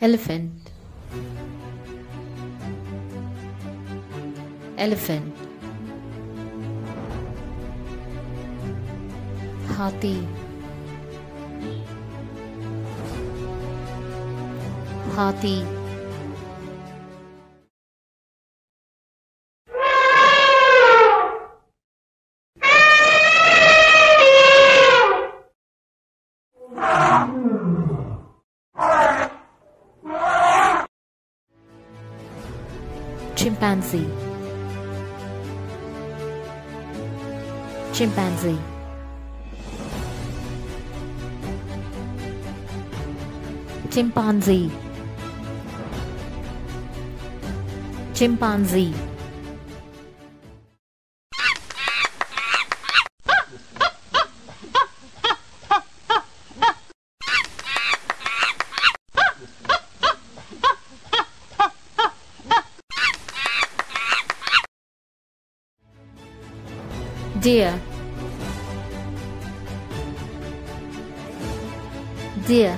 elephant. Elephant. Hati. Hati. Chimpanzee. Chimpanzee. Chimpanzee. Chimpanzee deer deer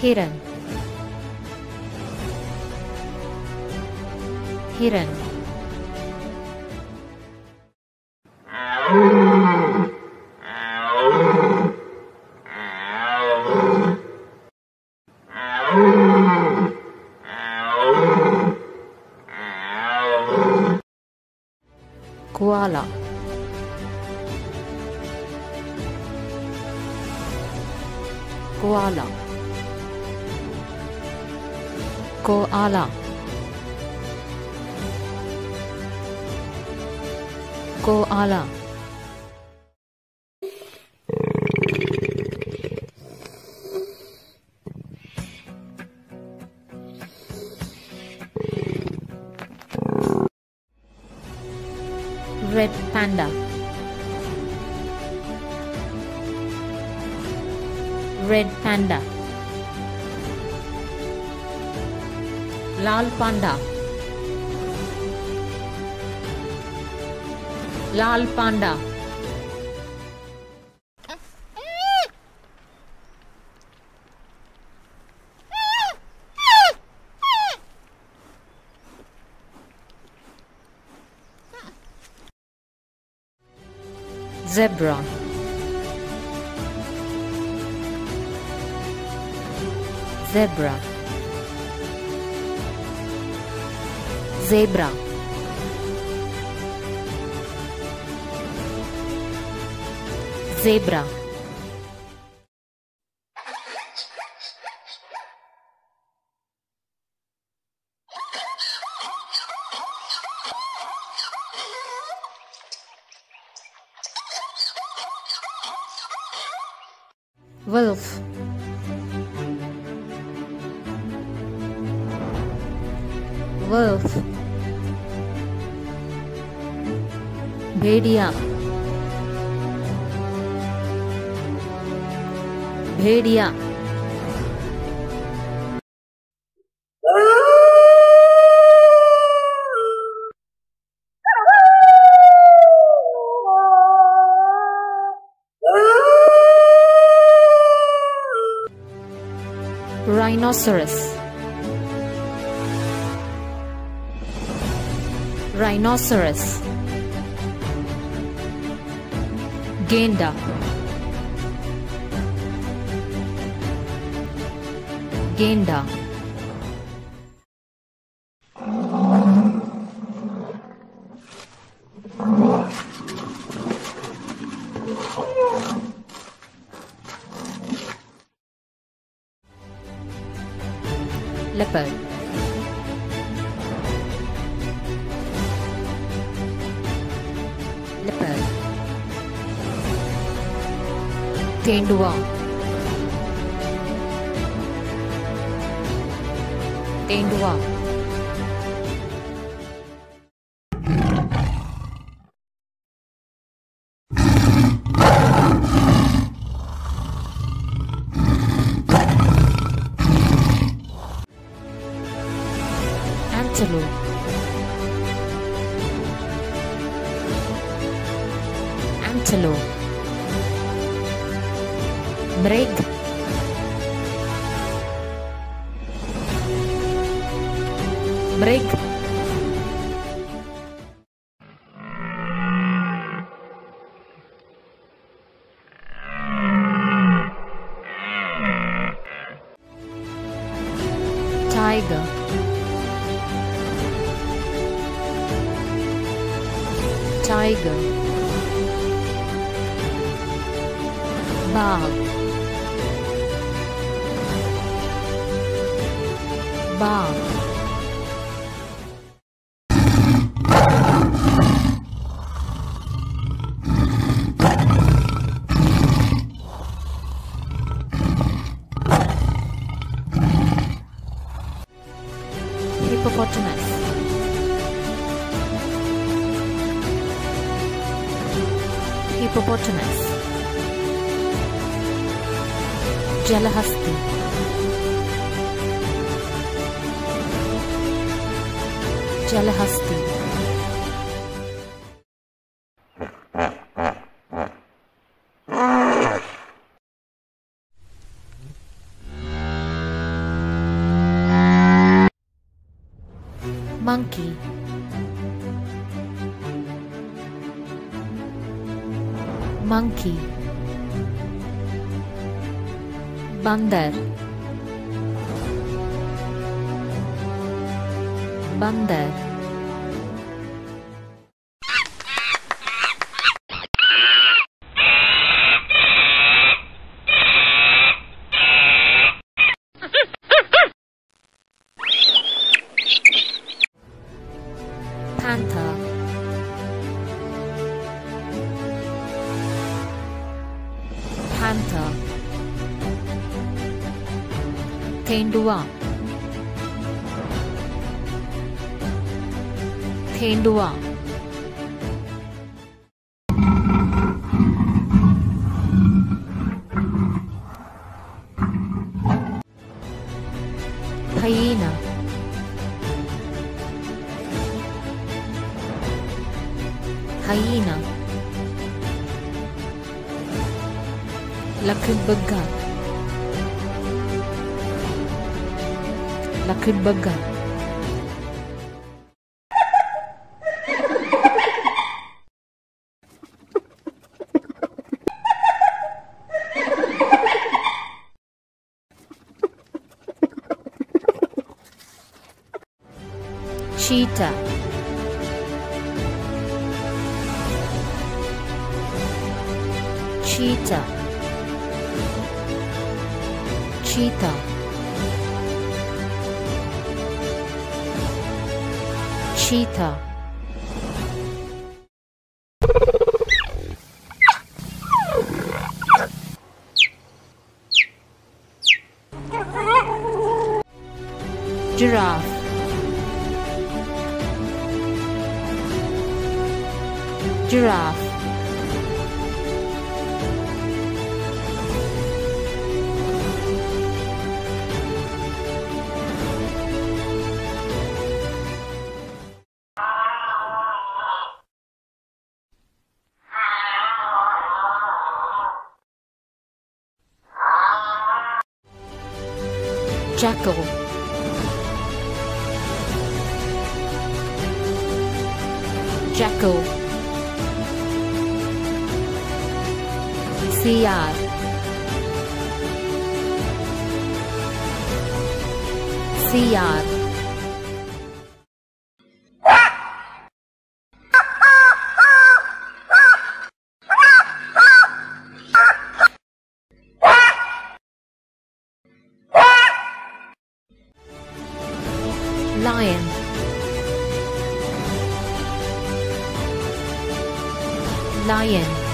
Hidden. hiran koala koala. Koala. Koala red panda. Lal panda. Lal panda. Zebra zebra. Zebra. Zebra. Wolf wolf. Bhedia. Bhedia. Rhinoceros Rhinoceros. Gainda Gainda Leopard. தேண்டுவான் தேண்டுவா Antelope Antelope break. Break. Tiger. Tiger. Bug. bomb. hippopotamus. Hippopotamus. Jalahasti. Jalahasti. Monkey. Monkey. Bandar. Bandar. Panther. Panther. Tendua. तेंदुआ तेंदुआ hyena hyena लकड़बग्गा लकड़बग्गा Cheetah cheetah. Cheetah. Cheetah. Giraffe giraffe. Jackal. Jackal CR CR Lion. Lion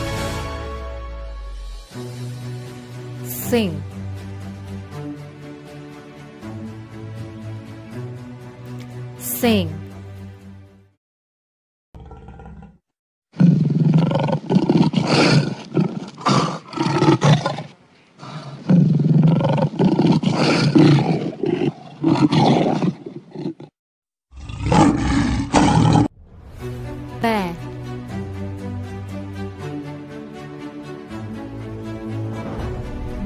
Sing Sing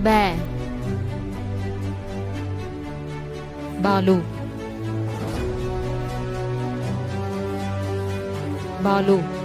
bè. Ba lù. Ba lù.